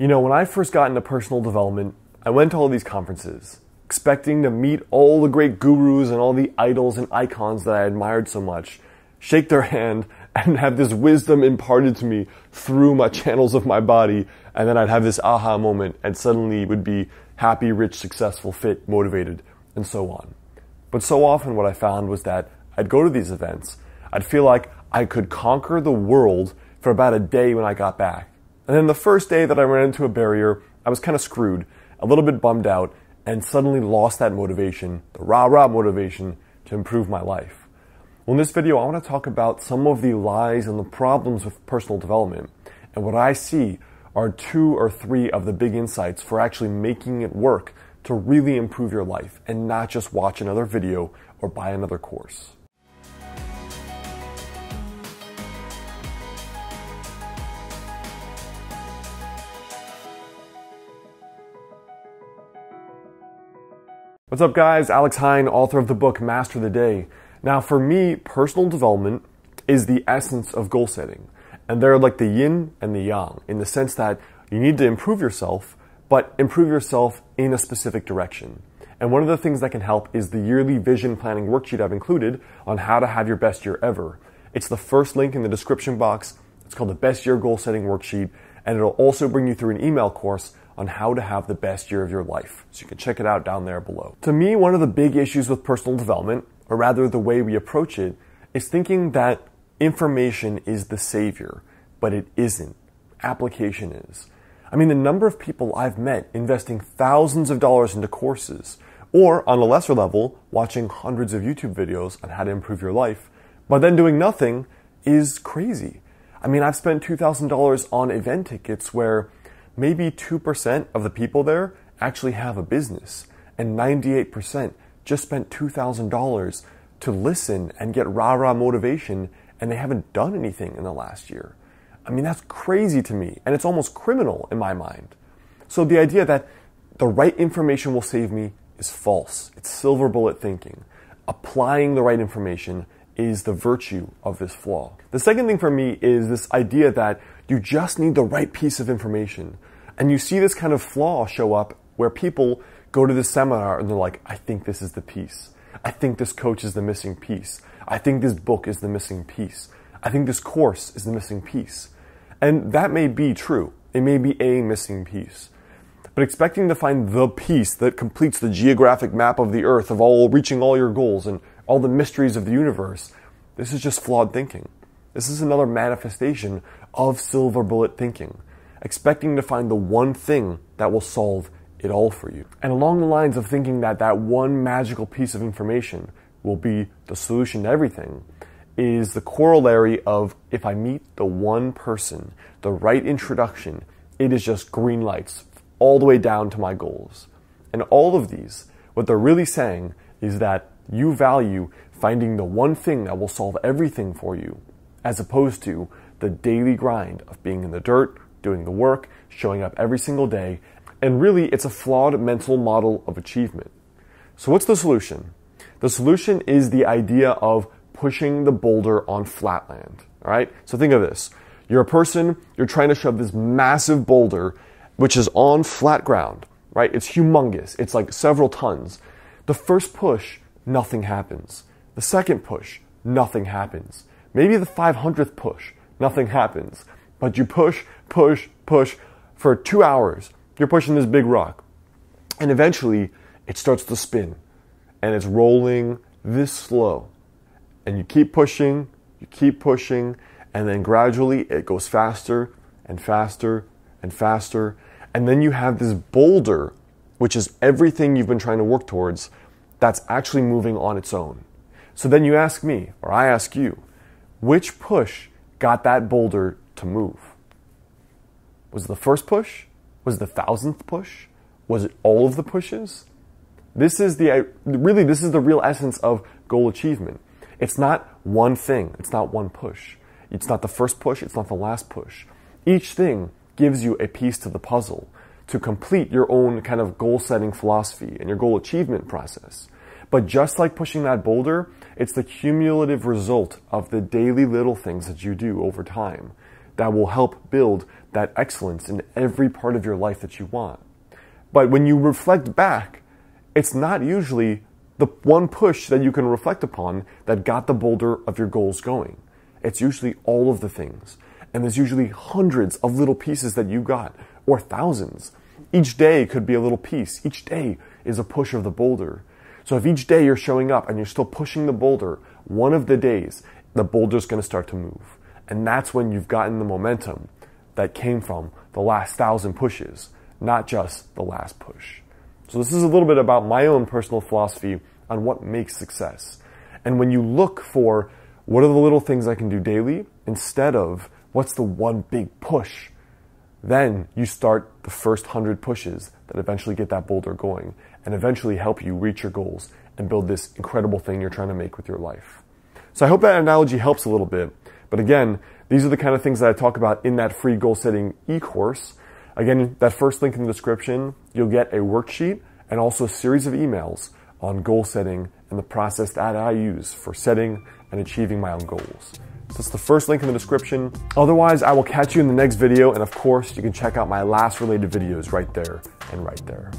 You know, when I first got into personal development, I went to all these conferences, expecting to meet all the great gurus and all the idols and icons that I admired so much, shake their hand, and have this wisdom imparted to me through my channels of my body, and then I'd have this aha moment and suddenly would be happy, rich, successful, fit, motivated, and so on. But so often what I found was that I'd go to these events, I'd feel like I could conquer the world for about a day when I got back. And then the first day that I ran into a barrier, I was kind of screwed, a little bit bummed out, and suddenly lost that motivation, the rah rah motivation, to improve my life. Well, in this video, I want to talk about some of the lies and the problems with personal development. And what I see are two or three of the big insights for actually making it work to really improve your life and not just watch another video or buy another course. What's up, guys? Alex Heyne, author of the book Master the Day. Now, for me, personal development is the essence of goal setting. And they're like the yin and the yang in the sense that you need to improve yourself, but improve yourself in a specific direction. And one of the things that can help is the yearly vision planning worksheet I've included on how to have your best year ever. It's the first link in the description box. It's called the Best Year Goal Setting Worksheet, and it'll also bring you through an email course on how to have the best year of your life. So you can check it out down there below. To me, one of the big issues with personal development, or rather the way we approach it, is thinking that information is the savior, but it isn't. Application is. I mean, the number of people I've met investing thousands of dollars into courses, or on a lesser level, watching hundreds of YouTube videos on how to improve your life, but then doing nothing is crazy. I mean, I've spent $2,000 on event tickets where maybe 2% of the people there actually have a business, and 98% just spent $2,000 to listen and get rah rah motivation, and they haven't done anything in the last year. I mean, that's crazy to me, and it's almost criminal in my mind. So the idea that the right information will save me is false. It's silver bullet thinking. Applying the right information is the virtue of this flaw. The second thing for me is this idea that you just need the right piece of information. And you see this kind of flaw show up where people go to this seminar and they're like, I think this is the piece. I think this coach is the missing piece. I think this book is the missing piece. I think this course is the missing piece. And that may be true. It may be a missing piece. But expecting to find the piece that completes the geographic map of the earth of all reaching all your goals and all the mysteries of the universe, this is just flawed thinking. This is another manifestation of silver bullet thinking expecting to find the one thing that will solve it all for you. And along the lines of thinking that that one magical piece of information will be the solution to everything, is the corollary of if I meet the one person, the right introduction, it is just green lights all the way down to my goals. And all of these, what they're really saying is that you value finding the one thing that will solve everything for you, as opposed to the daily grind of being in the dirt, doing the work, showing up every single day, and really it's a flawed mental model of achievement. So, what's the solution? The solution is the idea of pushing the boulder on flat land. All right? So, think of this you're a person, you're trying to shove this massive boulder, which is on flat ground, right? It's humongous, it's like several tons. The first push, nothing happens. The second push, nothing happens. Maybe the 500th push, nothing happens. But you push, push, push for two hours. You're pushing this big rock. And eventually it starts to spin and it's rolling this slow. And you keep pushing, you keep pushing, and then gradually it goes faster and faster and faster. And then you have this boulder, which is everything you've been trying to work towards, that's actually moving on its own. So then you ask me, or I ask you, which push got that boulder to move? Was the first push? Was the thousandth push? Was it all of the pushes? This is the really this is the real essence of goal achievement. It's not one thing. It's not one push. It's not the first push. It's not the last push. Each thing gives you a piece to the puzzle to complete your own kind of goal setting philosophy and your goal achievement process. But just like pushing that boulder, it's the cumulative result of the daily little things that you do over time that will help build that excellence in every part of your life that you want. But when you reflect back, it's not usually the one push that you can reflect upon that got the boulder of your goals going. It's usually all of the things. And there's usually hundreds of little pieces that you got, or thousands. Each day could be a little piece. Each day is a push of the boulder. So if each day you're showing up and you're still pushing the boulder, one of the days, the boulder's going to start to move. And that's when you've gotten the momentum that came from the last thousand pushes, not just the last push. So this is a little bit about my own personal philosophy on what makes success. And when you look for what are the little things I can do daily instead of what's the one big push, then you start the first hundred pushes that eventually get that boulder going and eventually help you reach your goals and build this incredible thing you're trying to make with your life. So I hope that analogy helps a little bit. But again, these are the kind of things that I talk about in that free goal setting e-course. Again, that first link in the description, you'll get a worksheet and also a series of emails on goal setting and the process that I use for setting and achieving my own goals. So that's the first link in the description. Otherwise, I will catch you in the next video. And of course, you can check out my last related videos right there and right there.